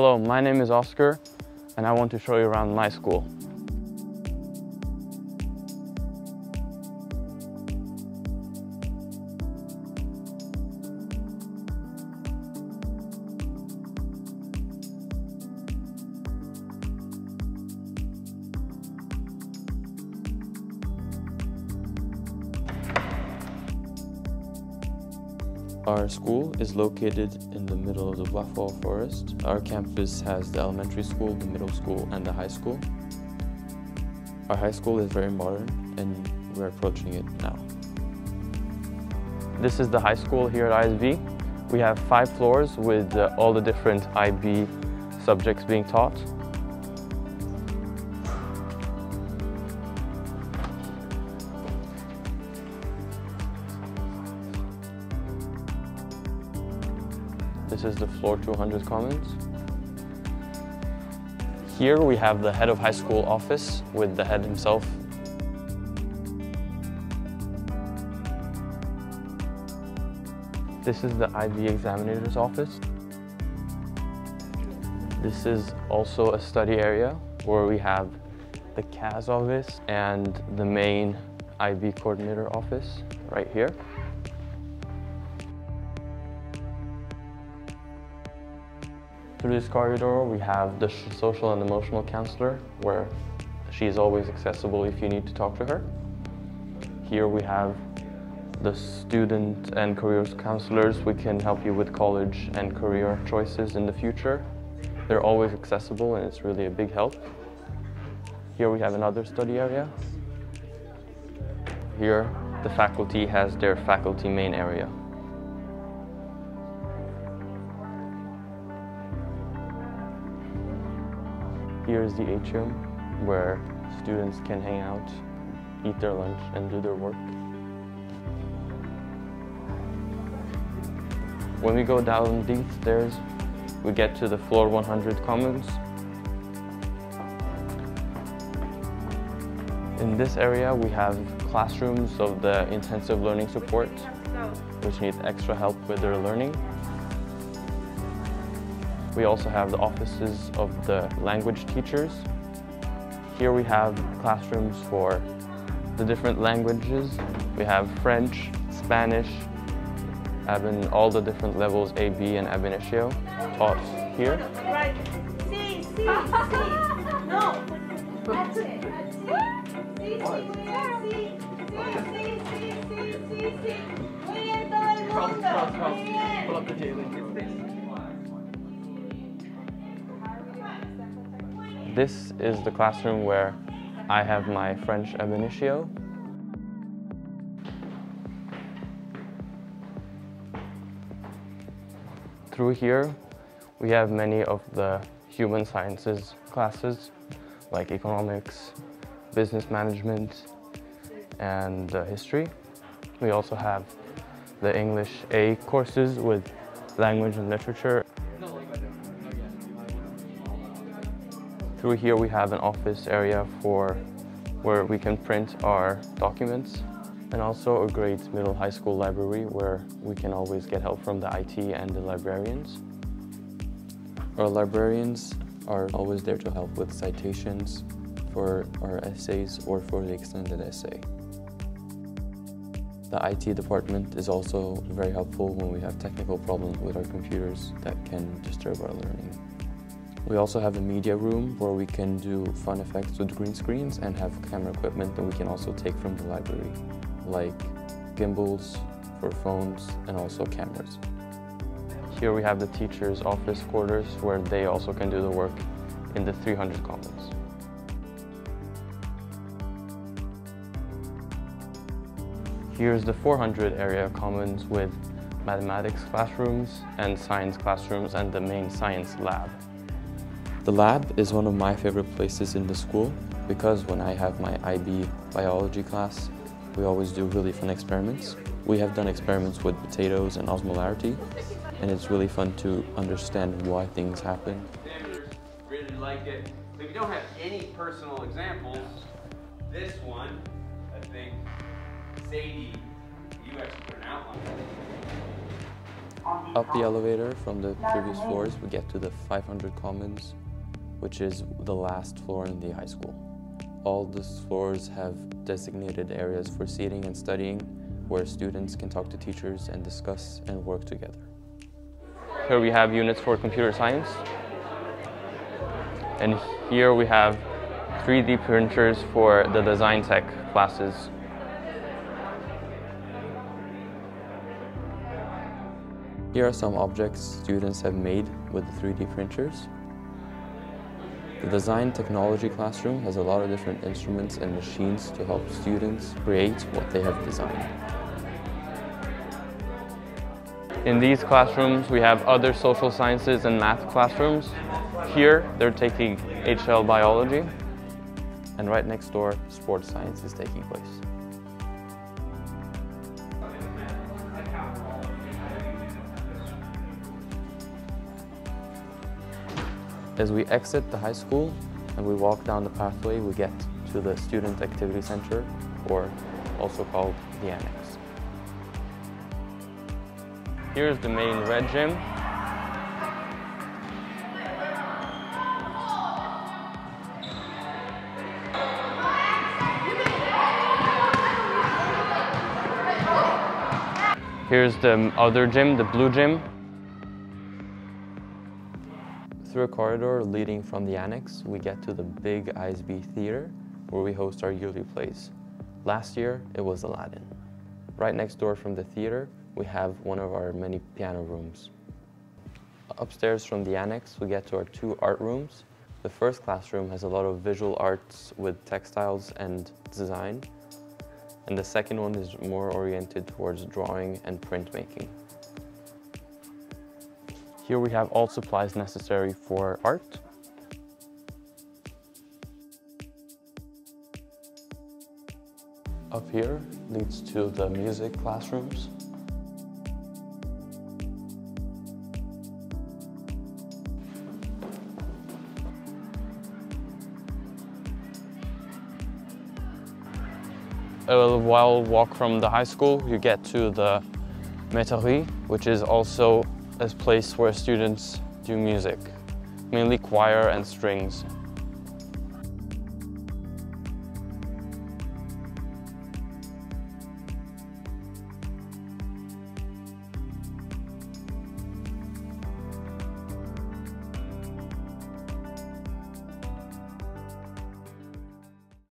Hello, my name is Oscar and I want to show you around my school. Our school is located in the middle of the Buffalo Forest. Our campus has the elementary school, the middle school, and the high school. Our high school is very modern and we're approaching it now. This is the high school here at ISB. We have five floors with uh, all the different IB subjects being taught. This is the floor 200 Commons. Here we have the head of high school office with the head himself. This is the IB examiner's office. This is also a study area where we have the CAS office and the main IB coordinator office right here. Through this corridor, we have the social and emotional counselor, where she is always accessible if you need to talk to her. Here we have the student and careers counselors. We can help you with college and career choices in the future. They're always accessible and it's really a big help. Here we have another study area. Here, the faculty has their faculty main area. Here's the atrium where students can hang out, eat their lunch, and do their work. When we go down these stairs, we get to the floor 100 commons. In this area, we have classrooms of the intensive learning support, which need extra help with their learning. We also have the offices of the language teachers. Here we have classrooms for the different languages. We have French, Spanish, having all the different levels A, B, and ab taught here. This is the classroom where I have my French ab initio. Through here, we have many of the human sciences classes, like economics, business management, and uh, history. We also have the English A courses with language and literature. Through here we have an office area for where we can print our documents and also a great middle high school library where we can always get help from the IT and the librarians. Our librarians are always there to help with citations for our essays or for the extended essay. The IT department is also very helpful when we have technical problems with our computers that can disturb our learning. We also have a media room where we can do fun effects with green screens and have camera equipment that we can also take from the library, like gimbals for phones and also cameras. Here we have the teacher's office quarters where they also can do the work in the 300 Commons. Here's the 400 area commons with mathematics classrooms and science classrooms and the main science lab. The lab is one of my favorite places in the school because when I have my IB biology class, we always do really fun experiments. We have done experiments with potatoes and osmolarity, and it's really fun to understand why things happen. Really like it. If you don't have any personal examples, this one, I think, Sadie, you actually put an outline. Up the elevator from the previous floors, we get to the 500 Commons, which is the last floor in the high school. All the floors have designated areas for seating and studying, where students can talk to teachers and discuss and work together. Here we have units for computer science. And here we have 3D printers for the design tech classes. Here are some objects students have made with the 3D printers. The design technology classroom has a lot of different instruments and machines to help students create what they have designed. In these classrooms, we have other social sciences and math classrooms. Here, they're taking HL biology, and right next door, sports science is taking place. As we exit the high school and we walk down the pathway, we get to the Student Activity Center, or also called the Annex. Here's the main red gym. Here's the other gym, the blue gym. Through a corridor leading from the annex, we get to the big ISB theater where we host our yearly plays. Last year, it was Aladdin. Right next door from the theater, we have one of our many piano rooms. Upstairs from the annex, we get to our two art rooms. The first classroom has a lot of visual arts with textiles and design. And the second one is more oriented towards drawing and printmaking. Here we have all supplies necessary for art. Up here leads to the music classrooms. A little while walk from the high school, you get to the Métairie, which is also a place where students do music, mainly choir and strings.